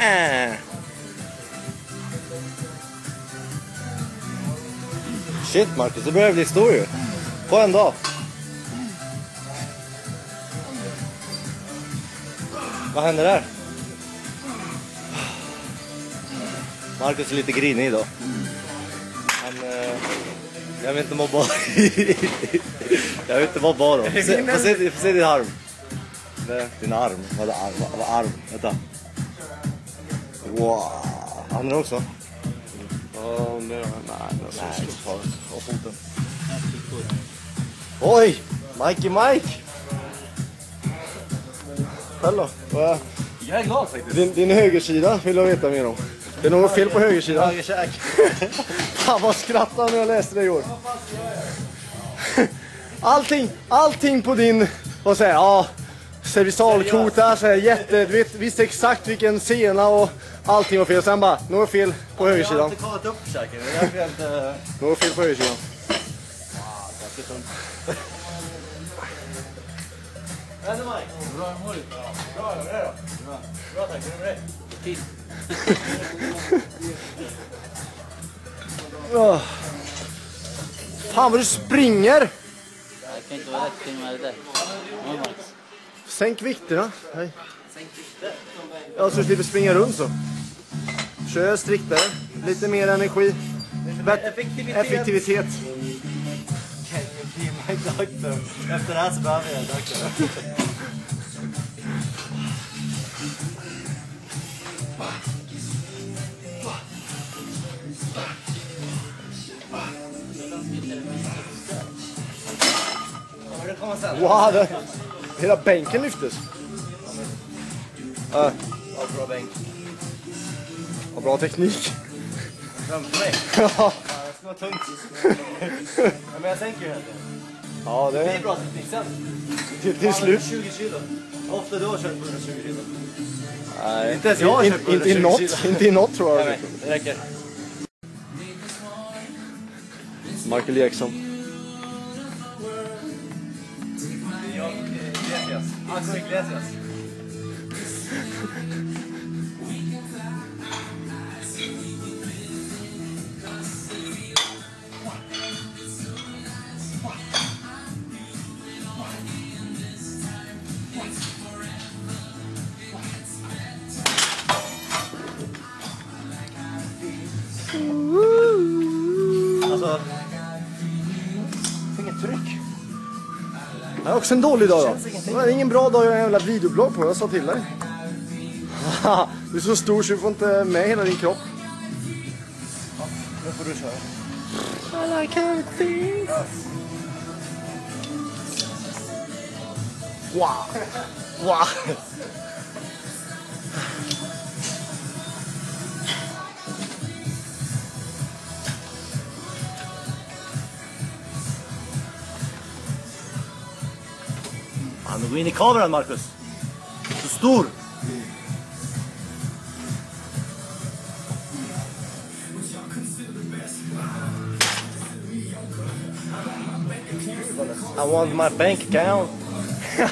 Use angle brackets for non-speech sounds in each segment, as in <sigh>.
Äh. Shit Marcus, det börjar bli stor ju. På en dag. Vad händer där? Marcus är lite grinig idag. Han... Eh, jag vill inte mobba. <laughs> jag vill inte mobba honom. Få se, se, din arm. Din arm. Arm? Vad, vad arm? Vänta. Wow. Är också? Nej. Nej, ta ta foten. Oj! Mikey Mike! Själv då? Jag är glad faktiskt. Din, din högersida vill jag veta mer om. Det är något fel på högersidan. Högerkäk. <laughs> Fan vad skrattade när jag läste det igår. <laughs> Allting, allting på din, vad säger jag, ja, cervikalkota, så här, jätte, du vet, visste exakt vilken sena och allting var fel. Sen bara, något fel på Jag har högersidan. inte kollat upp käken. Det är därför jag inte... Något fel på högersidan. Händer Mike? Bra, du? Bra, är det? Bra. Bra tack, hur är det med dig? Fan vad du springer! Jag kan inte vara rätt filmare där. Ja, Max. Sänk vikterna. Hej. Ja, så du slipper springa runt så. Kör striktare. Lite mer energi. Effektivitet. effektivitet. Can you be my doctor? Efter det här så behöver jag en doktor. Wow, hela bänken lyftes. Ja, Ja, bra bänk. vad bra teknik. Framför. Ja, det ska vara tungt. Men jag tänker ju ja Det är det bra teknik sen. till, till slut. 20 kilo. Ofta du har kört på 120 kilo. Nej, Inte ens jag har kört på Inte i 120 något, kilo. inte i något tror jag. nej, det räcker. Michael Jackson. Axel Iglesias. Jag har också en dålig dag då. Det var ingen bra dag jag har en jävla videoblogg på, jag sa till dig. <laughs> Du är så stor så du får inte med hela din kropp. Nu får du köra. I like everything. Wow. Wow. Fan, går in i kameran Marcus. Så stor. I want my bank account. <laughs>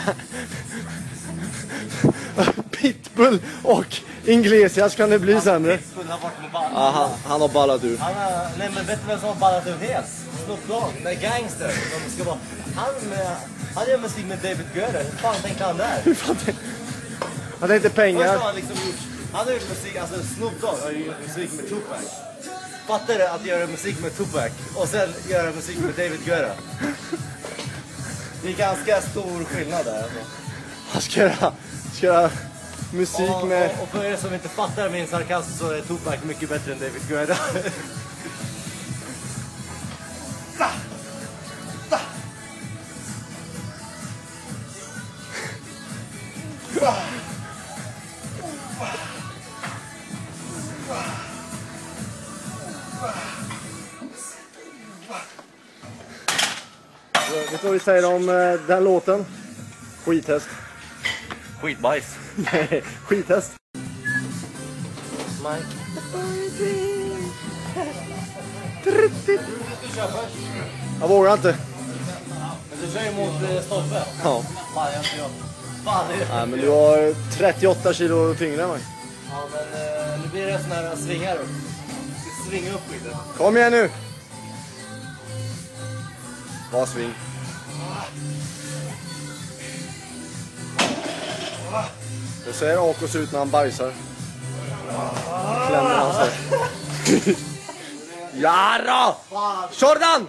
Pitbull och Iglesias kan det bli sämre. Skulle ha varit med. Ja, han, han har ballat ur. Han har, nej men vet du vem som har ballat ur helt? Snoop Dogg, där gangster. De ska vara, han, eh, han gör musik med David Guetta. Hur fan tänkte han där? Han har inte Först har pengar. han liksom gjort, han har gjort musik, alltså Snoop Dogg har gjort musik med Tupac. Fattar du att göra musik med Tupac och sen göra musik med David Guetta? Det är ganska stor skillnad där alltså. Han ska göra, ska göra musik Och, med... och, och för er som inte fattar min sarkasm så är Tupac mycket bättre än David Guetta. Vet du vad vi säger om eh, den låten? Skithäst. Skitbajs. Nej, <laughs> skithäst. Mike. Jag vågar inte. Men du kör ju mot eh, Stoffe. Ja. Fan, jag inte jag. Fan, det är... Nej, men du har 38 kilo än mig. Ja, men eh, nu blir det såna här svingar upp. Vi ska svinga upp lite. Kom igen nu! Var sving. Det ser Akos ut när han bajsar. Klämmer han sig. <laughs> Jara! Jordan!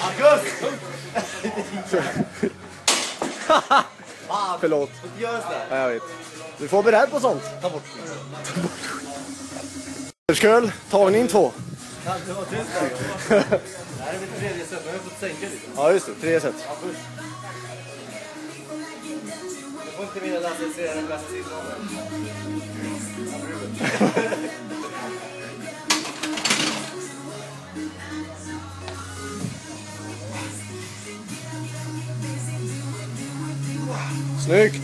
Marcus! Förlåt. Får inte göra sådär. Ja, jag vet. Du får beredd på sånt. Ta bort. Skull, tagning två. Kan du vara tyst där? <laughs> Det här är mitt tredje set, men jag har fått sänka lite. Ja, just det. Tre set. Ja, först. Du får inte vinna Lasse se den Snyggt!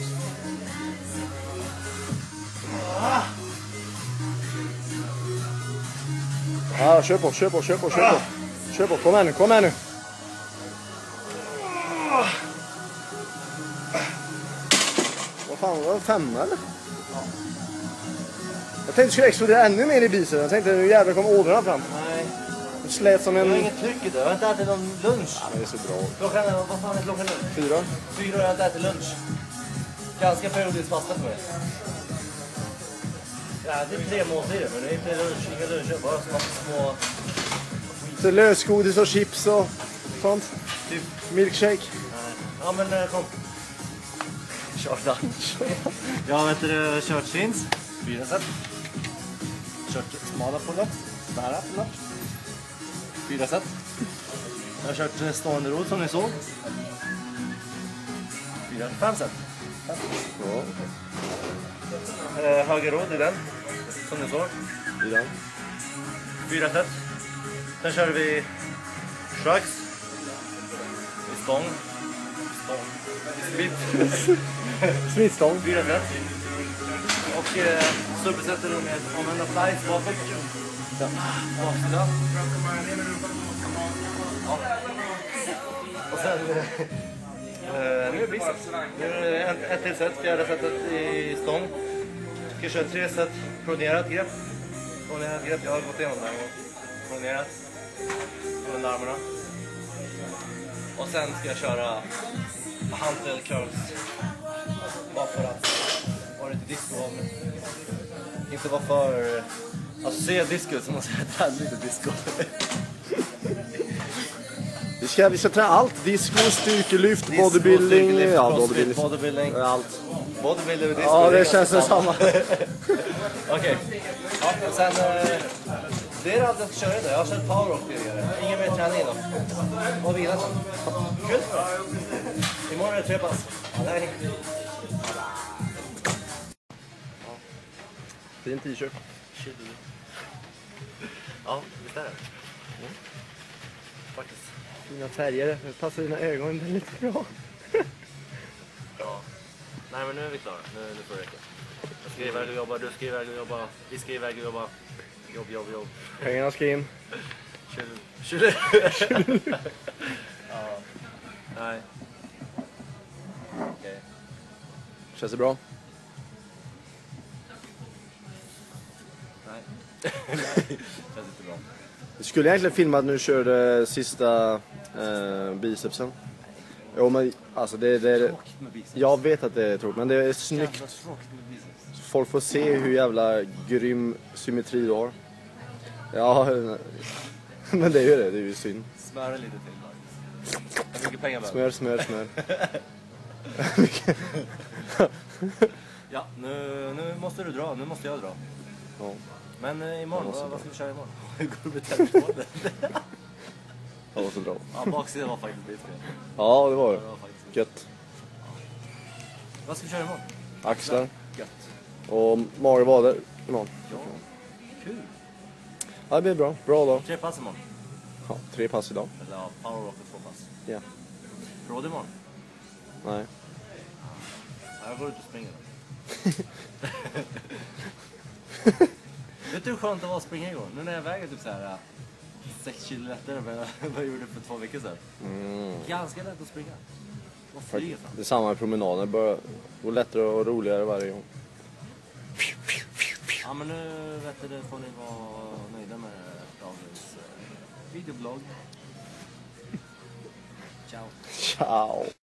Ja, kör på, kör på, kör på, kör på. Kör på, kom här nu, kom här nu. Vad fan, var det femma eller? Jag tänkte det skulle explodera ännu mer i biceps. Jag tänkte nu jävlar kommer ådrorna fram. Det slät som jag har en... inget tryck idag. Jag har inte ätit någon lunch. Det är så bra. Klockan är, vad fan är klockan nu? Fyra. Fyra och jag har inte ätit lunch. Ganska periodiskt fasta för mig. Ja, det är tre måltider, men det är inte lunch, inga luncher. Bara små, Så lösgodis och chips och sånt. typ. Milkshake. Nej. Ja, men eh, kom. Lunch. Jag vet du, kört chins. Fyra set. Kört smala pull-ups. Nära pull-ups. Fyra set. Jag har kört eh, stående rot som ni såg. Fyra, fem set. Ja, Eh, höger rod i den, som ni såg. i den. Fyra set. Sen kör vi shrugs. I stång. Stång. Split. <laughs> Smittstång. Fyra set. Och eh, supersetter då med omvända flies bakåt. Baksida. Ja. Och sen... Eh, nu är det. Nu är det ett, ett till set, fjärde setet i stång. Ska köra tre set pronerat grepp. Pronerat grepp, jag har gått igenom det här. Pronerat. Under armarna. Och sen ska jag köra hantel curls. Bara för att disco mig. Inte vara för... Alltså ser jag disco så måste jag träna lite disco. Vi ska, vi ska träna allt. Disco, styrkelyft, Disco, bodybuilding. styrkelyft, Ja, bodybuilding. bodybuilding. Allt. Bodybuilder och disco. Ja, det ganska känns som samma. <laughs> Okej. Ja, och sen... Eh, det är allt jag ska köra idag. Jag har kört powerwalk tidigare. Ingen mer träning idag. Och sen. Kul! Imorgon är det tre pass. Nej. Fin t-shirt. Ja, visst är det. Faktiskt. Fina färger. Det passar dina ögon väldigt bra. Ja. Nej men nu är vi klara. Nu, nu får det räcka. Jag ska iväg och jobba, du ska iväg och jobba, vi ska iväg och jobba. Jobb, jobb, jobb. Pengarna ska in. Tjur. ja. Nej. Okej. Känns det bra? Nej. Nej. Känns inte bra. Du skulle egentligen filma att nu körde sista eh, bicepsen. Jo men alltså det, det biceps. Jag vet att det är tråkigt men det är snyggt. Biceps. Folk får se hur jävla grym symmetri du har. Ja, <laughs> men det är ju det. Det är ju synd. Smöra lite till. Hur mycket pengar behöver Smör, smör, smör. <laughs> Ja, nu, nu måste du dra. Nu måste jag dra. Ja, Men eh, imorgon, vad, vad ska vi köra imorgon? Hur <laughs> går det med telefonen? det var så bra. ja, baksidan var faktiskt lite fel. Ja, det var Det det. var faktiskt. Gött. Vad ska vi köra imorgon? Axlar Gött. och mage och vader imorgon. Ja. Kul. Ja, det blir bra. Bra dag. Tre pass imorgon. Ja, tre pass idag. Eller ja, powerwalk och två pass. Ja. Råd imorgon? Nej. Ja, jag går ut och springer då. <laughs> Vet du hur skönt det var att springa igår? Nu när jag väger typ så här 6 kilo lättare än <laughs> vad jag gjorde för två veckor sedan. Mm. Ganska lätt att springa. Och flyger fram. Det är samma med promenader, bara gå lättare och roligare varje gång. Ja men nu vet du, det får ni vara nöjda med dagens eh, videoblogg. Ciao. Ciao!